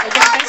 Again,